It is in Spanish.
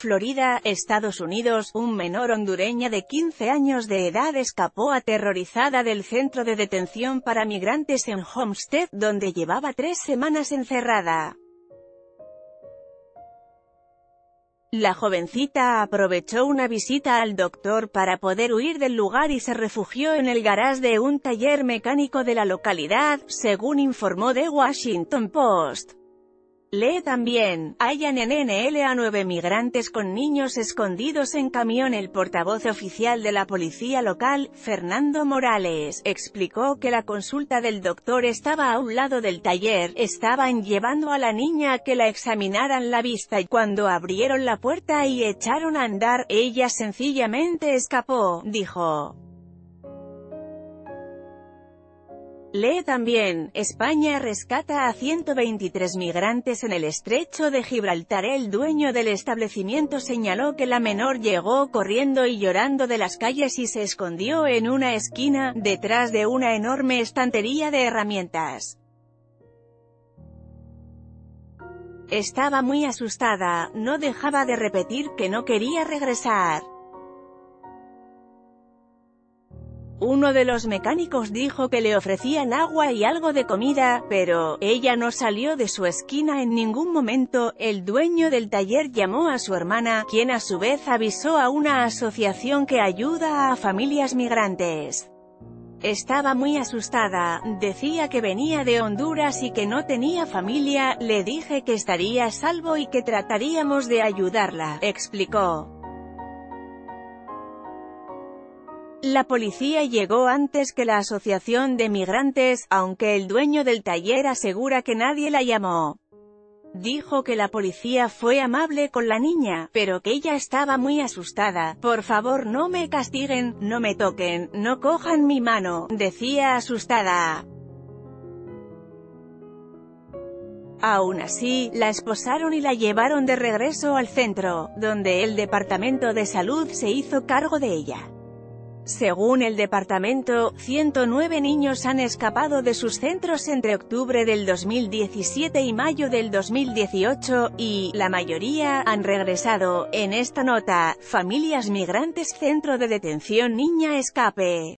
Florida, Estados Unidos, un menor hondureña de 15 años de edad escapó aterrorizada del centro de detención para migrantes en Homestead, donde llevaba tres semanas encerrada. La jovencita aprovechó una visita al doctor para poder huir del lugar y se refugió en el garage de un taller mecánico de la localidad, según informó The Washington Post. Lee también, hayan en NL a nueve migrantes con niños escondidos en camión. El portavoz oficial de la policía local, Fernando Morales, explicó que la consulta del doctor estaba a un lado del taller, estaban llevando a la niña a que la examinaran la vista y cuando abrieron la puerta y echaron a andar, ella sencillamente escapó, dijo. Lee también, España rescata a 123 migrantes en el estrecho de Gibraltar. El dueño del establecimiento señaló que la menor llegó corriendo y llorando de las calles y se escondió en una esquina, detrás de una enorme estantería de herramientas. Estaba muy asustada, no dejaba de repetir que no quería regresar. Uno de los mecánicos dijo que le ofrecían agua y algo de comida, pero ella no salió de su esquina en ningún momento. El dueño del taller llamó a su hermana, quien a su vez avisó a una asociación que ayuda a familias migrantes. Estaba muy asustada, decía que venía de Honduras y que no tenía familia, le dije que estaría salvo y que trataríamos de ayudarla, explicó. La policía llegó antes que la asociación de migrantes, aunque el dueño del taller asegura que nadie la llamó. Dijo que la policía fue amable con la niña, pero que ella estaba muy asustada. Por favor no me castiguen, no me toquen, no cojan mi mano, decía asustada. Aún así, la esposaron y la llevaron de regreso al centro, donde el Departamento de Salud se hizo cargo de ella. Según el departamento, 109 niños han escapado de sus centros entre octubre del 2017 y mayo del 2018, y, la mayoría, han regresado. En esta nota, familias migrantes Centro de Detención Niña Escape.